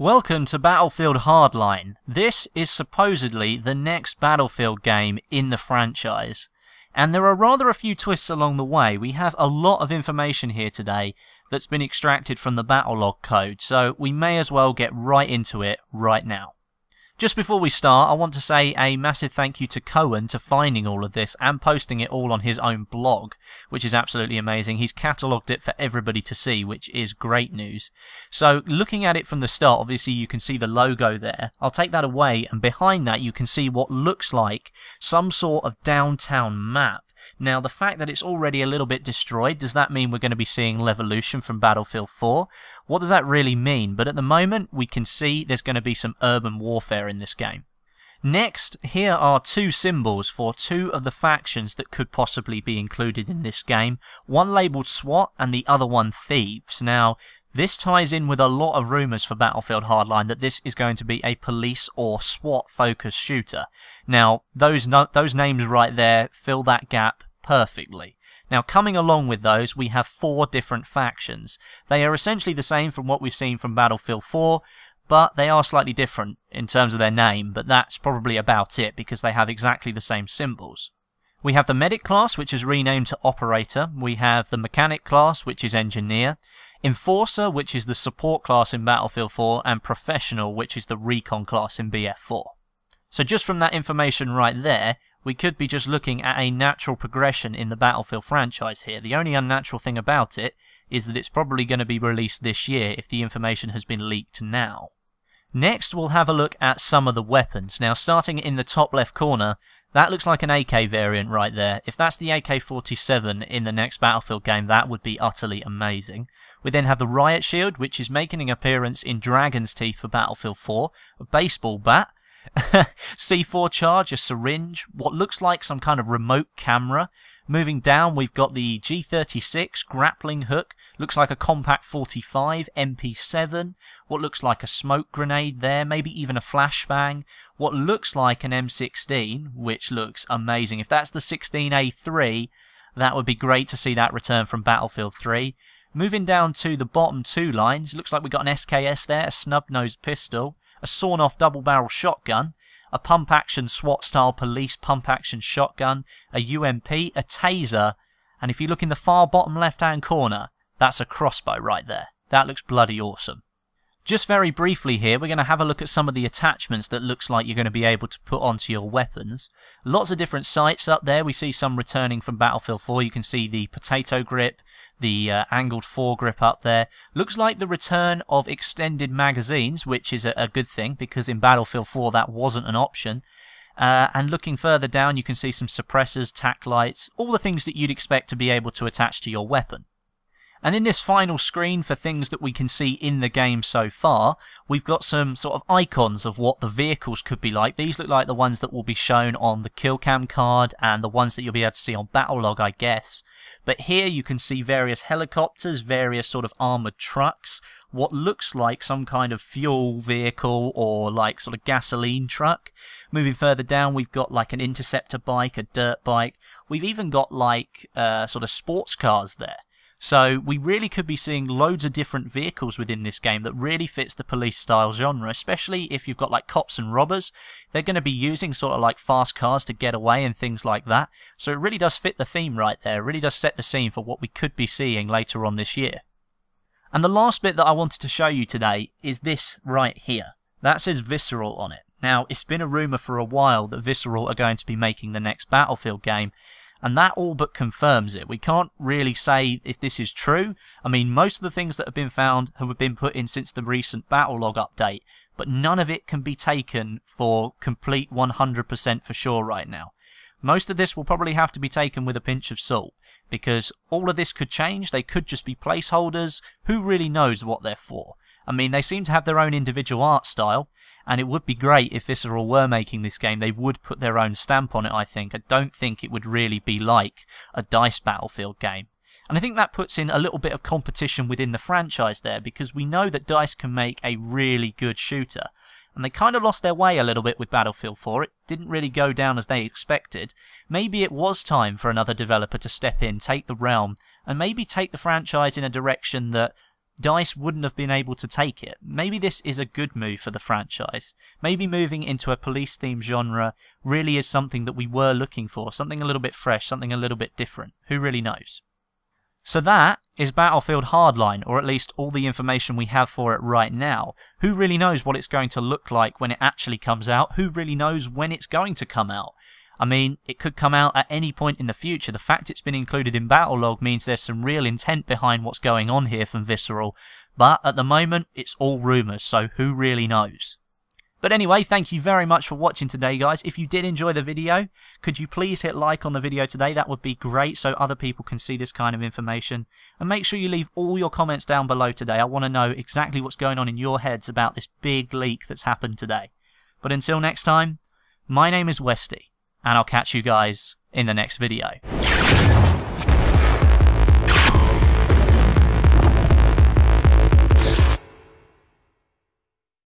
Welcome to Battlefield Hardline. This is supposedly the next Battlefield game in the franchise. And there are rather a few twists along the way. We have a lot of information here today that's been extracted from the Battlelog code, so we may as well get right into it right now. Just before we start, I want to say a massive thank you to Cohen to finding all of this and posting it all on his own blog, which is absolutely amazing. He's catalogued it for everybody to see, which is great news. So, looking at it from the start, obviously you can see the logo there. I'll take that away, and behind that you can see what looks like some sort of downtown map. Now, the fact that it's already a little bit destroyed, does that mean we're going to be seeing Levolution from Battlefield 4? What does that really mean? But at the moment, we can see there's going to be some urban warfare in this game. Next, here are two symbols for two of the factions that could possibly be included in this game. One labelled SWAT and the other one Thieves. Now, this ties in with a lot of rumours for Battlefield Hardline that this is going to be a police or SWAT focused shooter. Now, those no those names right there fill that gap perfectly. Now, coming along with those, we have four different factions. They are essentially the same from what we've seen from Battlefield 4, but they are slightly different in terms of their name, but that's probably about it because they have exactly the same symbols. We have the Medic class, which is renamed to Operator. We have the Mechanic class, which is Engineer. Enforcer, which is the support class in Battlefield 4, and Professional, which is the recon class in BF4. So just from that information right there, we could be just looking at a natural progression in the Battlefield franchise here. The only unnatural thing about it is that it's probably going to be released this year if the information has been leaked now. Next, we'll have a look at some of the weapons. Now, starting in the top left corner, that looks like an AK variant right there. If that's the AK-47 in the next Battlefield game, that would be utterly amazing. We then have the Riot Shield, which is making an appearance in Dragon's Teeth for Battlefield 4, a baseball bat, C4 charge, a syringe, what looks like some kind of remote camera. Moving down, we've got the G36 grappling hook, looks like a compact 45, MP7, what looks like a smoke grenade there, maybe even a flashbang, what looks like an M16, which looks amazing. If that's the 16A3, that would be great to see that return from Battlefield 3. Moving down to the bottom two lines, looks like we've got an SKS there, a snub-nosed pistol a sawn-off double-barrel shotgun, a pump-action SWAT-style police pump-action shotgun, a UMP, a taser, and if you look in the far bottom left-hand corner, that's a crossbow right there. That looks bloody awesome. Just very briefly here, we're going to have a look at some of the attachments that looks like you're going to be able to put onto your weapons. Lots of different sights up there. We see some returning from Battlefield 4. You can see the potato grip, the uh, angled foregrip up there. Looks like the return of extended magazines, which is a, a good thing because in Battlefield 4 that wasn't an option. Uh, and looking further down, you can see some suppressors, tack lights, all the things that you'd expect to be able to attach to your weapon. And in this final screen for things that we can see in the game so far, we've got some sort of icons of what the vehicles could be like. These look like the ones that will be shown on the kill cam card and the ones that you'll be able to see on Battlelog, I guess. But here you can see various helicopters, various sort of armoured trucks, what looks like some kind of fuel vehicle or like sort of gasoline truck. Moving further down, we've got like an interceptor bike, a dirt bike. We've even got like uh, sort of sports cars there. So we really could be seeing loads of different vehicles within this game that really fits the police style genre, especially if you've got like cops and robbers. They're going to be using sort of like fast cars to get away and things like that. So it really does fit the theme right there. It really does set the scene for what we could be seeing later on this year. And the last bit that I wanted to show you today is this right here. That says Visceral on it. Now, it's been a rumour for a while that Visceral are going to be making the next Battlefield game, and that all but confirms it. We can't really say if this is true. I mean, most of the things that have been found have been put in since the recent Battlelog update, but none of it can be taken for complete 100% for sure right now. Most of this will probably have to be taken with a pinch of salt, because all of this could change, they could just be placeholders, who really knows what they're for. I mean, they seem to have their own individual art style, and it would be great if Visceral were making this game. They would put their own stamp on it, I think. I don't think it would really be like a DICE Battlefield game. And I think that puts in a little bit of competition within the franchise there, because we know that DICE can make a really good shooter. And they kind of lost their way a little bit with Battlefield 4. It didn't really go down as they expected. Maybe it was time for another developer to step in, take the realm, and maybe take the franchise in a direction that DICE wouldn't have been able to take it. Maybe this is a good move for the franchise. Maybe moving into a police themed genre really is something that we were looking for, something a little bit fresh, something a little bit different. Who really knows? So that is Battlefield Hardline, or at least all the information we have for it right now. Who really knows what it's going to look like when it actually comes out? Who really knows when it's going to come out? I mean, it could come out at any point in the future. The fact it's been included in Battlelog means there's some real intent behind what's going on here from Visceral, but at the moment, it's all rumours, so who really knows? But anyway, thank you very much for watching today, guys. If you did enjoy the video, could you please hit like on the video today? That would be great so other people can see this kind of information. And make sure you leave all your comments down below today. I want to know exactly what's going on in your heads about this big leak that's happened today. But until next time, my name is Westie, and I'll catch you guys in the next video.